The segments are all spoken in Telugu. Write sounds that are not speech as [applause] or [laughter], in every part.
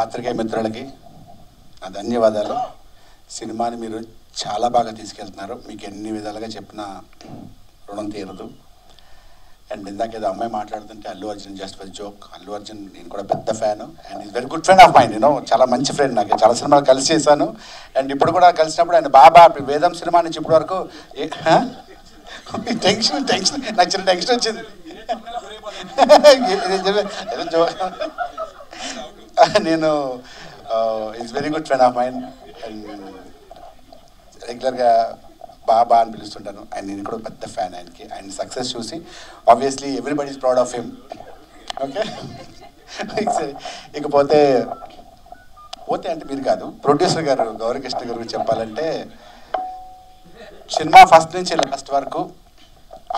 పాత్రికేయ మిత్రులకి నా ధన్యవాదాలు. సినిమాని మీరు చాలా బాగా తీసుకెళ్తున్నారు. మీకు ఎన్ని విధాలుగా చెప్పిన రుణం తీరదు. అండ్ ఇందాక ఏదో అమ్మాయి మాట్లాడుతుంటే Allu Arjun just for joke Allu Arjun నేను కూడా పెద్ద fan. And is very good friend of mind నేను చాలా మంచి ఫ్రెండ్ నాకు. చాలా సినిమాలు కలిసి చేశాను. అండ్ ఇప్పుడు కూడా కలిసినప్పుడు ఆయన బాబా వేదం సినిమా నుంచి ఇప్పటి వరకు ఏ- టెన్షన్ టెన్షన్ నాకు చిన్న టెన్షన్ వచ్చింది. [laughs] ఏదో జోక్ [laughs] నేను it's very good friend of mind and రెగ్యులర్గా బాబా అని పిలుస్తుంటాను. అండ్ నేను కూడా పెద్ద ఫ్యాన్ ఆయనకి. ఆయన సక్సెస్ చూసి obviously everybody is proud of him okay ఇకపోతే పోతే అంటే మీరు కాదు. ప్రొడ్యూసర్ గారు గౌరకృష్ణ గారు చెప్పాలంటే సినిమా ఫస్ట్ నుంచి లాస్ట్ వరకు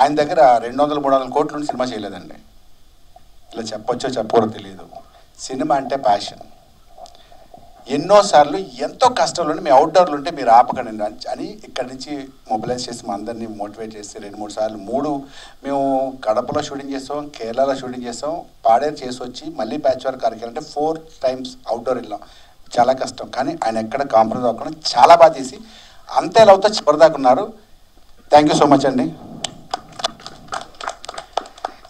ఆయన దగ్గర రెండు వందల మూడు వందల కోట్లు సినిమా చేయలేదండి. ఇలా చెప్పొచ్చో చెప్పకూడదు తెలియదు. సినిమా అంటే ప్యాషన్ ఎన్నోసార్లు ఎంతో కష్టంలో మీ అవుట్డోర్లు ఉంటే మీరు ఆపకండి అని- ఇక్కడి నుంచి మొబిలైజ్ చేసి మా అందరినీ మోటివేట్ చేసి రెండు మూడు సార్లు మూడు మేము కడపలో షూటింగ్ చేస్తాం కేరళలో షూటింగ్ చేస్తాం పాడేరు చేసి వచ్చి మళ్ళీ ప్యాచ్ వర్క్ అంటే ఫోర్ టైమ్స్ అవుట్డోర్ వెళ్ళాం. చాలా కష్టం. కానీ ఆయన ఎక్కడ కాంప్రమైజ్ అవ్వకుండా చాలా బాగా చేసి అంతే లవ్తో చివరిదాకా ఉన్నారు. థ్యాంక్ యూ సో మచ్ అండి.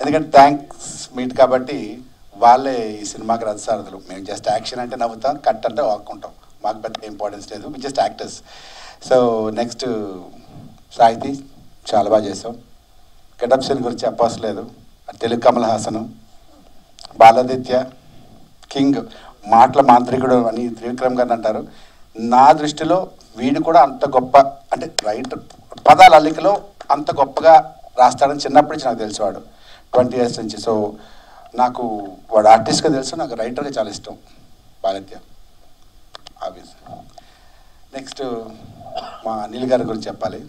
ఎందుకంటే థ్యాంక్స్ మీట్ కాబట్టి వాళ్ళే ఈ సినిమాకి రథసారథులు. మేము జస్ట్ యాక్షన్ అంటే నవ్వుతాం కట్ అంటే వాక్కుంటాం మాకు పెద్ద ఇంపార్టెన్స్ లేదు we just actors so next Sahithi చాలా బాగా చేసాం గెటప్ సీన్ గురించి చెప్పవసరం తెలుగు కమల్ హాసన్ బాలాదిత్య కింగ్ మాటల మాంత్రికుడు అని త్రివిక్రమ్ గారు అంటారు. నా దృష్టిలో వీడు కూడా అంత గొప్ప అంటే రైటర్ పదాల అల్లికలో అంత గొప్పగా రాస్తాడని చిన్నప్పటి నుంచి నాకు తెలిసేవాడు. ట్వంటీ ఇయర్స్ నుంచి. సో నాకు వాడు ఆర్టిస్ట్గా తెలుసు నాకు రైటర్గా చాలా ఇష్టం భారత్య ఆబ్వియస్ నెక్స్ట్ మా అనిల్ గారి గురించి చెప్పాలి.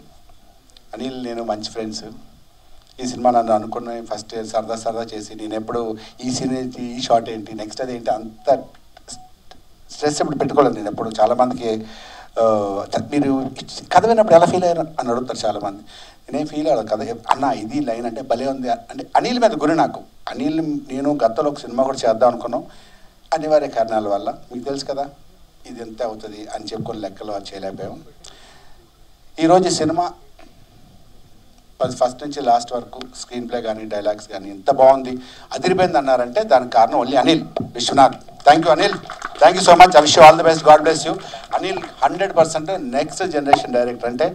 అనిల్ నేను మంచి ఫ్రెండ్స్ ఈ సినిమా నన్ను అనుకున్న ఫస్ట్ సరదా సరదా చేసి నేను ఎప్పుడు ఈ సీన్ ఏంటి ఈ షాట్ ఏంటి నెక్స్ట్ అది ఏంటి అంత స్ట్రెస్ ఎప్పుడు పెట్టుకోలేదు నేను ఎప్పుడు. చాలామందికి మీరు కథ విన్నప్పుడు ఎలా ఫీల్ అయ్యారు? అని అడుగుతారు చాలామంది. నేనేం ఫీల్ అవ్వదు కథ అన్న ఇది లైన్ అంటే భలే ఉంది. అంటే అనిల్ మీద గురి నాకు. అనిల్ నేను గతంలో ఒక సినిమా కూడా చేద్దాం అనుకున్నాం. అనివార్య కారణాల వల్ల. మీకు తెలుసు కదా ఇది ఎంత అవుతుంది అని చెప్పుకొని లెక్కలు అది చేయలేకపోయాం. ఈరోజు సినిమా ఫస్ట్ ఫస్ట్ నుంచి లాస్ట్ వరకు స్క్రీన్ ప్లే కానీ డైలాగ్స్ కానీ ఎంత బాగుంది. అదిరిపోయింది అన్నారంటే దానికి కారణం only Anil Vishwanath. Thank you Anil. Thank you so much అవిష్ all the best god bless you Anil hundred percent next generation director అంటే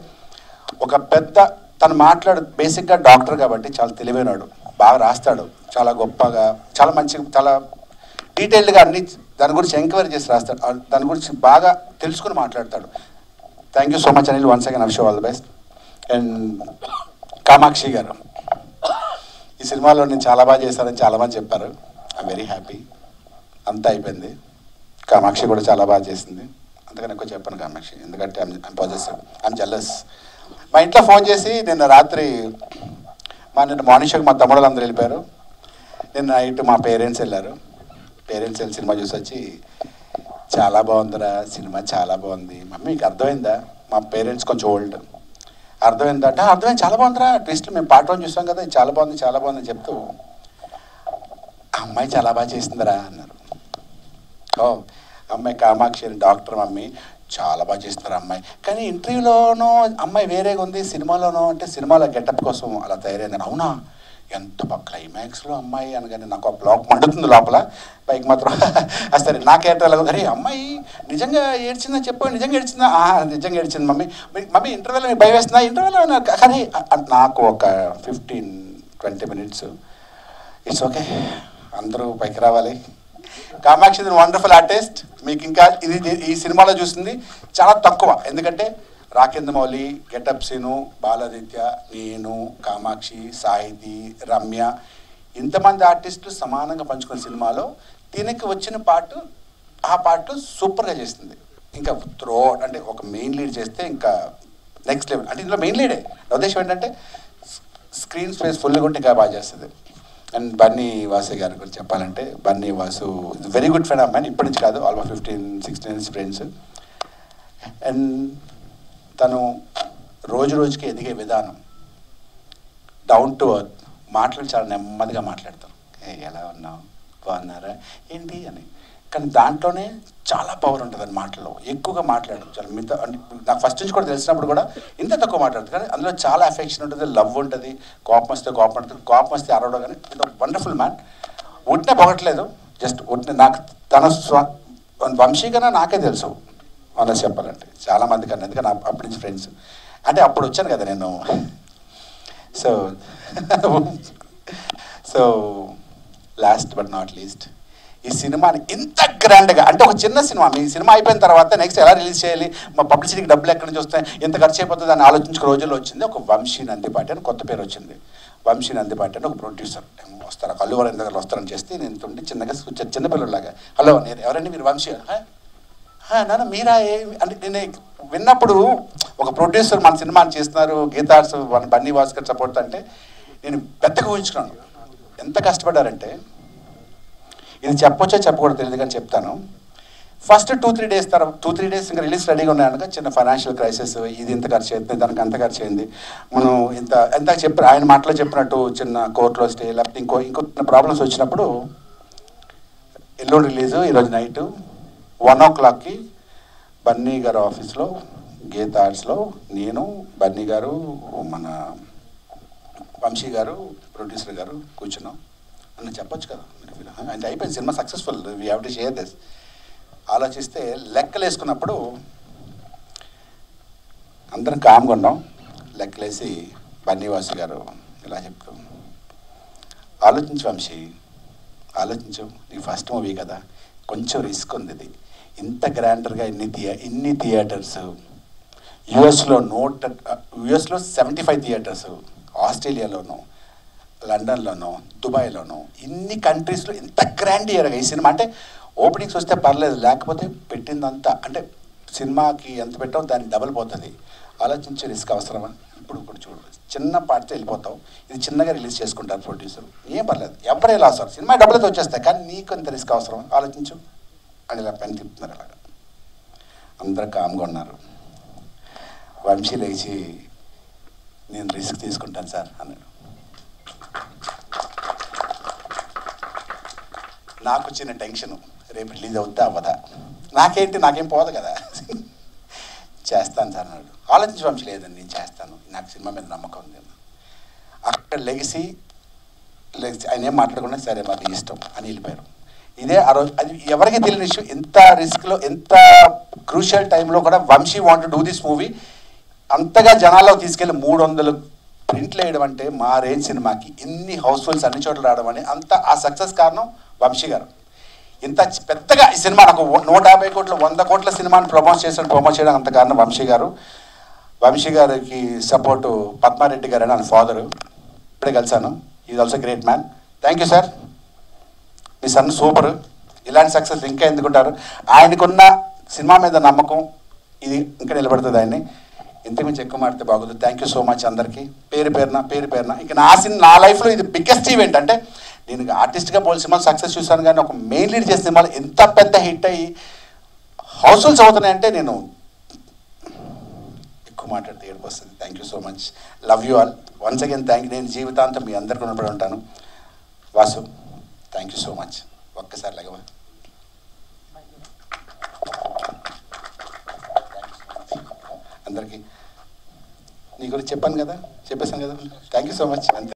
ఒక పెద్ద తను మాట్లాడు బేసిక్గా డాక్టర్ కాబట్టి చాలా తెలివైనవాడు. బాగా రాస్తాడు. చాలా గొప్పగా చాలా మంచి చాలా డీటెయిల్డ్గా అన్ని దాని గురించి ఎంక్వైరీ చేసి రాస్తాడు. దాని గురించి బాగా తెలుసుకుని మాట్లాడతాడు. Thank you so much Anil once again I all the best and Kamakshi garu. ఈ సినిమాలో నేను చాలా బాగా చేశానని చాలా మంది చెప్పారు. ఐ వెరీ హ్యాపీ అంతా అయిపోయింది. కామాక్షి కూడా చాలా బాగా చేసింది. అందుకని ఎక్కువ చెప్పాను కామాక్షి. ఎందుకంటే ఐమ్ పాజిటివ్ ఐమ్ జల్లస్ మా ఇంట్లో ఫోన్ చేసి నిన్న రాత్రి మా నిన్న మార్నింగ్ షోకి మా తమ్ముడు అందరూ వెళ్ళిపోయారు. నిన్న నైట్ మా పేరెంట్స్ వెళ్ళారు. పేరెంట్స్ వెళ్ళి సినిమా చూసి వచ్చి చాలా బాగుందిరా సినిమా చాలా బాగుంది. మమ్మీ మీకు అర్థమైందా? మా పేరెంట్స్ కొంచెం ఓల్డ్. అర్థమైందంటే అర్థమైంది. చాలా బాగుందిరా. ట్విస్ట్ మేము పార్ట్ వన్ చూసాం కదా. చాలా బాగుంది చాలా బాగుంది చెప్తూ అమ్మాయి చాలా బాగా చేసిందిరా అన్నారు. ఓ అమ్మాయి కామాక్షి అని డాక్టర్ మమ్మీ చాలా బాగా చేస్తున్నారు అమ్మాయి. కానీ ఇంటర్వ్యూలోనో అమ్మాయి వేరేగా ఉంది సినిమాలోనో అంటే సినిమాలో గెటప్ కోసం అలా తయారైందని అవునా? ఎంత బాగా క్లైమాక్స్లో అమ్మాయి అనగానే నాకు ఆ బ్లాక్ మండుతుంది లోపల. పైకి మాత్రం [laughs] సరే నా అరే అమ్మాయి నిజంగా ఏడ్చిందని చెప్పు నిజంగా ఏడ్చిందా? నిజంగా ఏడ్చింది మమ్మీ. మమ్మీ ఇంటర్వ్యూలో మీకు భయం వేస్తుందా? ఇంటర్వ్యూలో కానీ నాకు ఒక fifteen twenty minutes it's okay అందరూ పైకి రావాలి. కామాక్షి వండర్ఫుల్ ఆర్టిస్ట్ మీకు ఇంకా ఇది ఈ సినిమాలో చూసింది చాలా తక్కువ. ఎందుకంటే రాకేంద్ర మౌలి గెటప్ సీను బాలాదిత్య నేను కామాక్షి సాహితి రమ్య ఇంతమంది ఆర్టిస్టులు సమానంగా పంచుకున్న సినిమాలో దీనికి వచ్చిన పాటు ఆ పాటలు సూపర్గా చేస్తుంది ఇంకా త్రో అంటే ఒక మెయిన్ లీడ్ చేస్తే ఇంకా నెక్స్ట్ లెవెల్ అంటే ఇందులో మెయిన్ లీడే నా ఉద్దేశం ఏంటంటే స్క్రీన్ స్పేస్ ఫుల్గా ఉంటే ఇంకా బాగా చేస్తుంది. అండ్ బన్నీ వాసు గారి గురించి చెప్పాలంటే Bunny Vasu very good friend of man ఇప్పటి నుంచి కాదు almost fifteen sixteen years friends and తను రోజు రోజుకి ఎదిగే విధానం డౌన్ టు అర్త్ మాటలు చాలా నెమ్మదిగా మాట్లాడతారు. ఎలా ఉన్నావు? బాగున్నారా? ఏంటి? అని. కానీ దాంట్లోనే చాలా పవర్ ఉంటుంది అని మాటల్లో. ఎక్కువగా మాట్లాడడం చాలా. మిగతా అంటే నాకు ఫస్ట్ నుంచి కూడా తెలిసినప్పుడు కూడా ఇంత తక్కువ మాట్లాడుతుంది కానీ అందులో చాలా అఫెక్షన్ ఉంటుంది లవ్ ఉంటుంది కోపం వస్తే కోపం ఉంటుంది కోపం వస్తే అరవడం కానీ ఇది వండర్ఫుల్ మ్యాన్ ఉట్టిన పొగట్లేదు. జస్ట్ ఉట్టిన నాకు తన స్వ వంశీ నాకే తెలుసు. అలా చెప్పాలంటే చాలా మంది కన్నా ఎందుకంటే నా- అప్పటి నుంచి ఫ్రెండ్స్ అంటే అప్పుడు వచ్చాను కదా నేను. So so last but not least ఈ సినిమాని ఇంత గ్రాండ్గా అంటే ఒక చిన్న సినిమా మీ సినిమా అయిపోయిన తర్వాత నెక్స్ట్ ఎలా రిలీజ్ చేయాలి? మా పబ్లిసిటీకి డబ్బులు ఎక్కడి నుంచి వస్తాయి ఎంత ఖర్చు అయిపోతుంది అని ఆలోచించుకునే రోజుల్లో వచ్చింది. ఒక వంశీ నందిపాటి అని కొత్త పేరు వచ్చింది. వంశీ నందిపాటి అని ఒక ప్రొడ్యూసర్ వస్తారు. అల్లు వరం దగ్గర వస్తారని చేస్తే నేను ఉండి చిన్నగా కూర్చొని చిన్నపిల్లలాగా హలో నేను ఎవరండి? మీరు వంశీ? నాన్న మీరా? ఏ అంటే నేను విన్నప్పుడు ఒక ప్రొడ్యూసర్ మన సినిమాని చేస్తున్నారు. గీతార్స్ మన బన్నీ భాస్కర్ సపోర్ట్ అంటే నేను పెద్దగా ఊహించుకున్నాను. ఎంత కష్టపడ్డారంటే ఇది చెప్పొచ్చో చెప్పకూడదు తెలియదు కానీ చెప్తాను. ఫస్ట్ టూ త్రీ డేస్ తర్వాత టూ త్రీ డేస్ ఇంకా రిలీజ్ రెడీగా ఉన్నాయనుక చిన్న ఫైనాన్షియల్ క్రైసిస్ ఇది ఇంత ఖర్చు అయింది దానికి అంత ఖర్చు అయింది. మనం ఇంత ఎంత చెప్పారు ఆయన మాటలో చెప్పినట్టు చిన్న కోర్టులో స్టే లేకపోతే ఇంకో ఇంకో ప్రాబ్లమ్స్ వచ్చినప్పుడు ఎల్లుండి రిలీజు ఈరోజు నైట్ వన్ ఓ క్లాక్కి బన్నీ గారు ఆఫీస్లో గీత ఆర్ట్స్లో నేను బన్నీ గారు మన వంశీ గారు ప్రొడ్యూసర్ గారు కూర్చున్నాం. అని చెప్పొచ్చు కదా. మీరు అంటే అయిపోయింది. Cinema successful we have to share this ఆలోచిస్తే లెక్కలు వేసుకున్నప్పుడు అందరం కామ్గా ఉన్నాం. లెక్కలేసి బన్నీవాసు గారు ఇలా చెప్తూ ఆలోచించు వంశీ ఆలోచించు. నీ ఫస్ట్ మూవీ కదా. కొంచెం రిస్క్ ఉంది ఇది. ఇంత గ్రాండర్గా ఇన్ని థియే ఇన్ని థియేటర్స్ యుఎస్లో నూట యుఎస్లో సెవెంటీ ఫైవ్ థియేటర్స్ ఆస్ట్రేలియాలోనూ లండన్లోనో దుబాయ్లోనో ఇన్ని కంట్రీస్లో ఇంత గ్రాండ్ ఇయర్గా ఈ సినిమా అంటే ఓపెనింగ్స్ వస్తే పర్లేదు లేకపోతే పెట్టిందంతా అంటే సినిమాకి ఎంత పెట్టావు దానికి డబల్ పోతుంది. ఆలోచించే రిస్క్ అవసరమా? ఇప్పుడు ఇప్పుడు చూడు చిన్న పాటితో వెళ్ళిపోతావు ఇది చిన్నగా రిలీజ్ చేసుకుంటారు ప్రొడ్యూసర్. ఏం పర్లేదు ఎవరే లాస్ అవ్వరు సినిమా డబ్బులతో వచ్చేస్తాయి కానీ నీకు ఇంత రిస్క్ అవసరం ఆలోచించు. అని ఇలా పని తిప్పుతున్నారు అలాగా. అందరూ కామ్గా ఉన్నారు. వంశీ లేచి నేను రిస్క్ తీసుకుంటాను సార్ అన్నాడు. నాకు వచ్చిన టెన్షన్. రేపు రిలీజ్ అవుతా అవ్వదా? నాకేంటి? నాకేం పోదు కదా. చేస్తాను సార్ అన్నాడు. ఆలోచించి లేదండి నేను చేస్తాను. నాకు సినిమా మీద నమ్మకం ఉంది అక్కడ లెగిసి లెగిసి ఆయన ఏం మాట్లాడకుండా సరే మాకు ఇష్టం అని వెళ్ళిపోయారు. ఇదే ఆ రోజు అది ఎవరికి తెలియని ఇష్యూ ఎంత రిస్క్లో ఎంత క్రూషియల్ టైంలో కూడా Vamshi want do this movie. అంతగా జనాల్లో తీసుకెళ్ళి మూడు వందలు ప్రింట్లు వేయడం అంటే మా రేంజ్ సినిమాకి ఇన్ని హౌస్ఫుల్స్ అన్ని చోట్ల రావడం అని అంత ఆ సక్సెస్ కారణం వంశీ గారు. ఇంత పెద్దగా ఈ సినిమా నాకు నూట యాభై కోట్ల వంద కోట్ల సినిమాని ప్రమోట్ చేసిన ప్రమోట్ చేయడం అంత కారణం వంశీ గారు. వంశీ గారికి సపోర్టు పద్మారెడ్డి గారు అని ఫాదరు. ఇప్పుడే కలిశాను. Is also great man thank you sir me son super. ఇలాంటి సక్సెస్ ఇంకా ఎందుకుంటారు ఆయనకున్న సినిమా మీద నమ్మకం ఇది ఇంకా నిలబడుతుంది ఆయన్ని. ఇంతకుమించి ఎక్కువ మాడితే బాగుంది. థ్యాంక్ యూ సో మచ్ అందరికీ. పేరు పేరున పేరు పేరున. ఇంకా నా సిన్ నా లైఫ్లో ఇది బిగ్గెస్ట్ ఈవెంట్ అంటే నేను ఆర్టిస్ట్గా పోలి సినిమాలు సక్సెస్ చూశాను కానీ ఒక మెయిన్ లీడ్ చేసిన సినిమాలు ఎంత పెద్ద హిట్ అయ్యి హౌస్ఫుల్స్ అవుతున్నాయంటే నేను ఎక్కువ మాట్లాడితే ఏడుపు వస్తుంది. Thank you so much love you all once again thank నేను జీవితాంతం మీ అందరికీ రుణపడి ఉంటాను. Vasu thank you so much ఒక్కసారి లగవా. అందరికీ నీ గురించి చెప్పాను కదా చెప్పేశాను కదా. థ్యాంక్ యూ సో మచ్ అంతే.